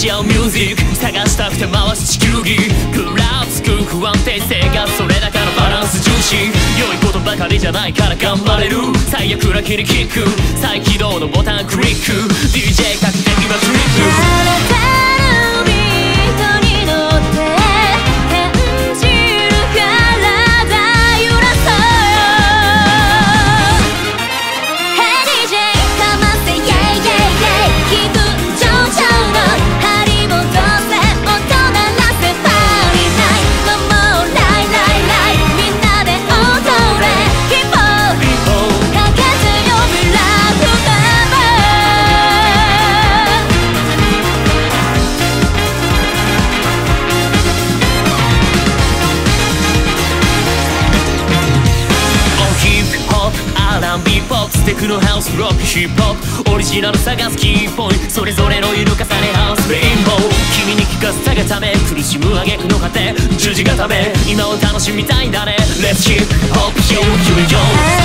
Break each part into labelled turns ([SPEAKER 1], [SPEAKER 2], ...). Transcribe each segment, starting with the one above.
[SPEAKER 1] ミュージック探したくて回す地球儀ぐらつく不安定性がそれだからバランス重視良いことばかりじゃないから頑張れる最悪な切りキック再起動のボタンクリック DJ かけて今トリップウスロックヒップホップオリジナル探すキーポイントそれぞれの色重ねハウスレインボー君に聞かせたがため苦しむ挙句の果て十字固め今を楽しみたいんだね。Let's keep hop you you yo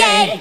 [SPEAKER 1] Yay!